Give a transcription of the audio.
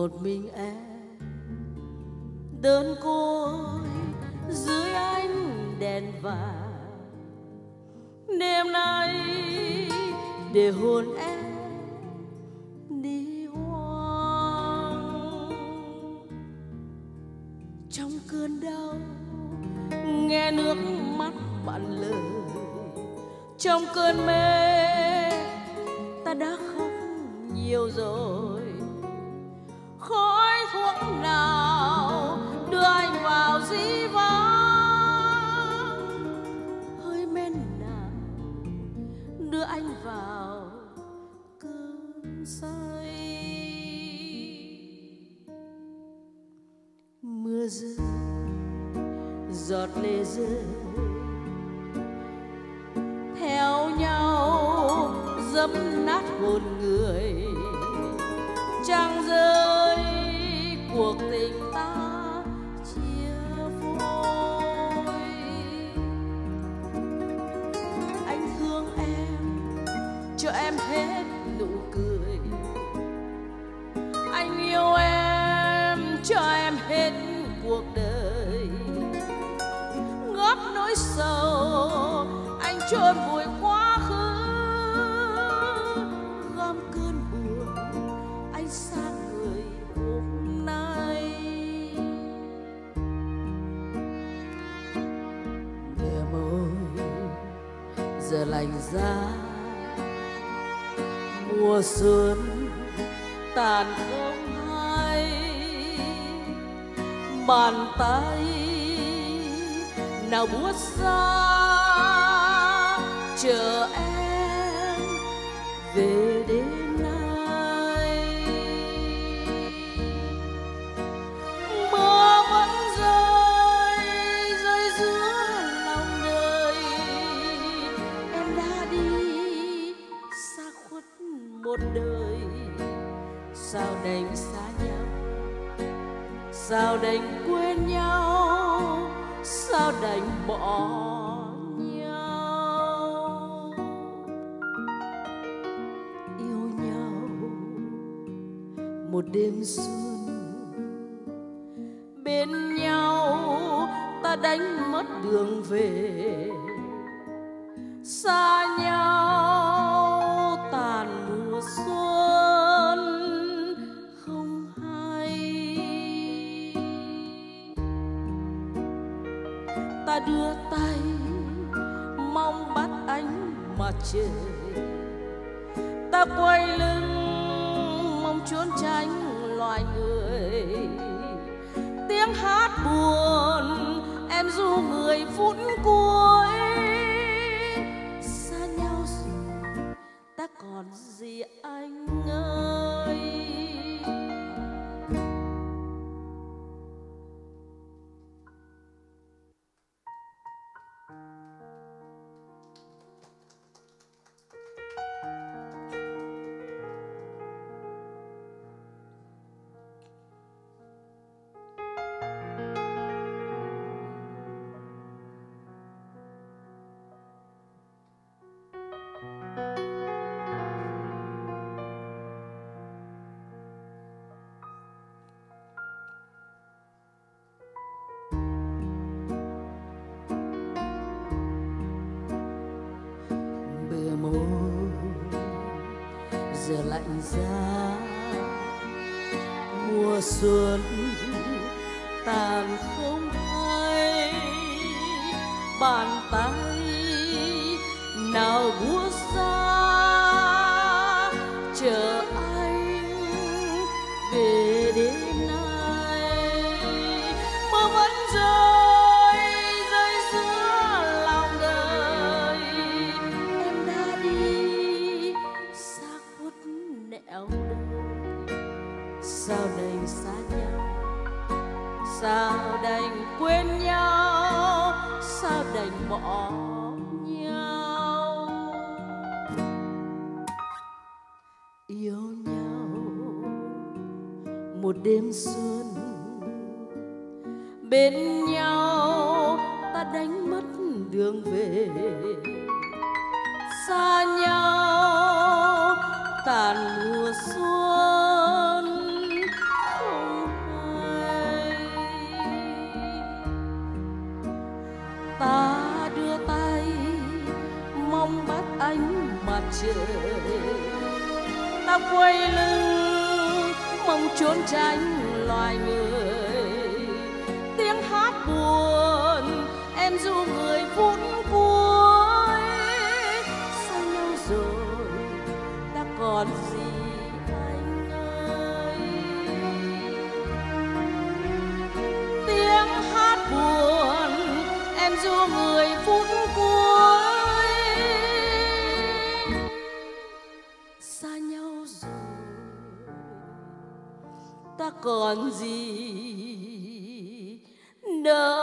một mình em. Đơn côi, dưới ánh đèn vàng. Đêm nay để hồn em đi hoang. Trong cơn đau, nghe nước mắt bạn lời trong cơn mê, ta đã khóc nhiều rồi nào đưa anh vào dĩ vãng? Hơi men nào đưa anh vào cơn say. Mưa rơi, giọt lệ rơi, theo nhau dẫm nát hồn người. Trăng rơi cuộc tình ta chia phôi. Anh thương em, cho em hết nụ cười. Anh yêu em, cho em hết cuộc đời. Góp nỗi sầu, anh chôn vùi giờ lành giá mùa xuân tàn không hay, bàn tay nào buốt xa. Chờ em về một đời. Sao đành xa nhau? Sao đành quên nhau? Sao đành bỏ nhau? Yêu nhau một đêm xuân. Bên nhau ta đánh mất đường về. Xa nhau ta đưa tay, mong bắt ánh mặt trời ta quay lưng, mong trốn tránh loài người. Tiếng hát buồn em du người phút cuối giờ lạnh giá. Mùa xuân tàn không hay bàn tay nào buông nẻo đơn sao đành xa nhau? Sao đành quên nhau? Sao đành bỏ nhau? Yêu nhau một đêm xuân, bên nhau ta đánh mất đường về. Xa nhau tàn mùa xuân không hay. Ta đưa tay, mong bắt ánh mặt trời. Ta quay lưng, mong trốn tránh loài người. còn gì anh ơi tiếng hát buồn, em du người phút cuối. Xa nhau rồi, ta còn gì đâu